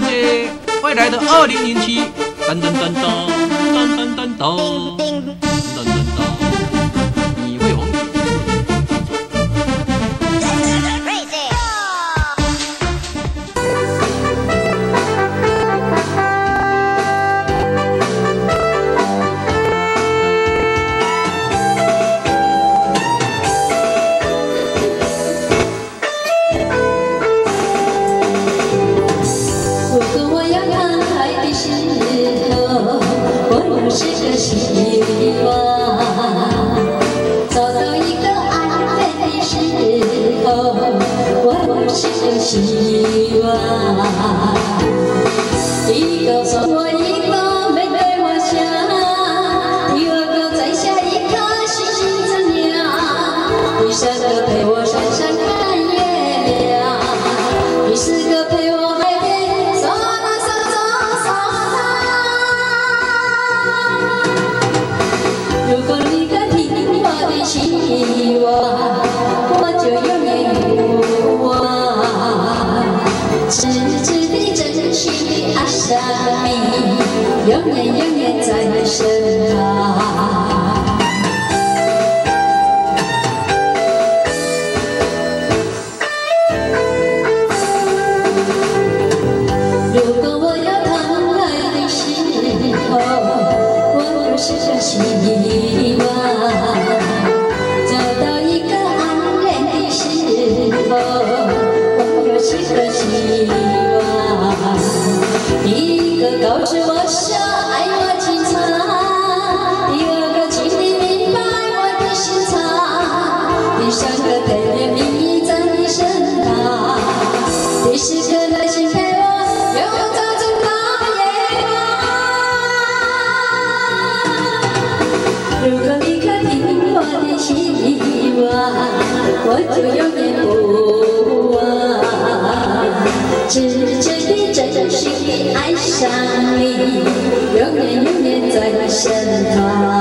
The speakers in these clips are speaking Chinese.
谢谢未来的二零零七噔噔噔噔噔噔噔噔。我是个希望，到一个的时候，我是个希望，你告诉我。告知我，爱我；第二个请你明白我的心肠。第三个在身旁。第四个心，让我。如果你肯听我的希望，我就永远不忘。只。想你永远永远在你身旁。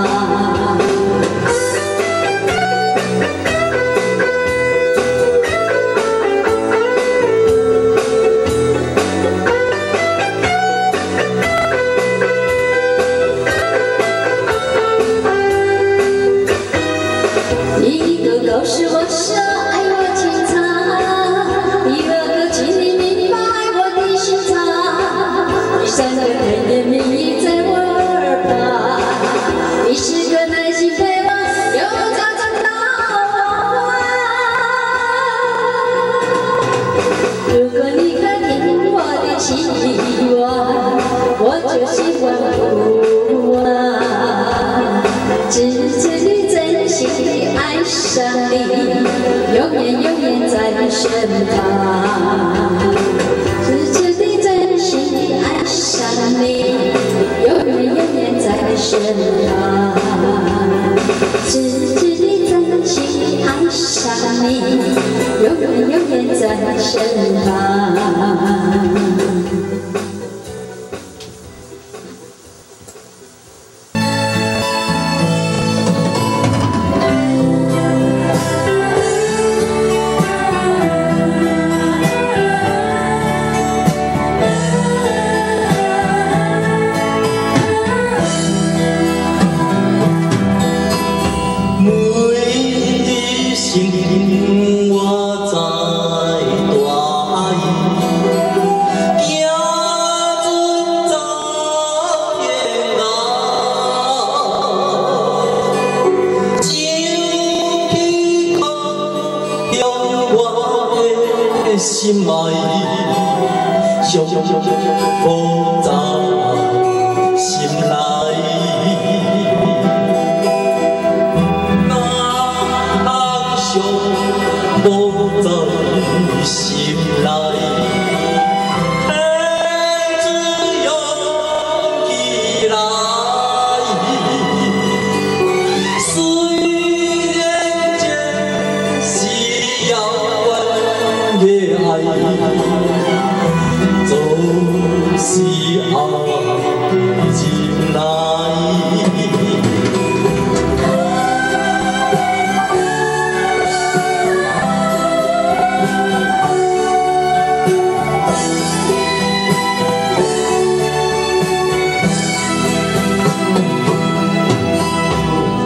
身旁只见你真心爱上你永远永远在身旁只见你真心爱上你永远永远在身旁心内，伤复在心内。人上无尽心。总是暗自难，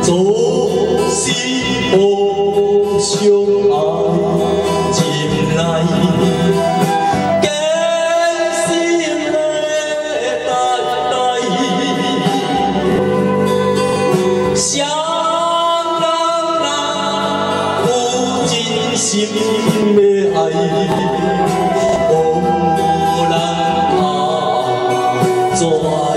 总是互相爱。做。